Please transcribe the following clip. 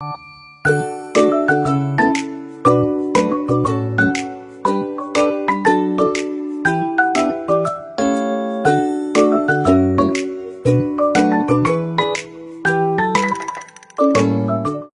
you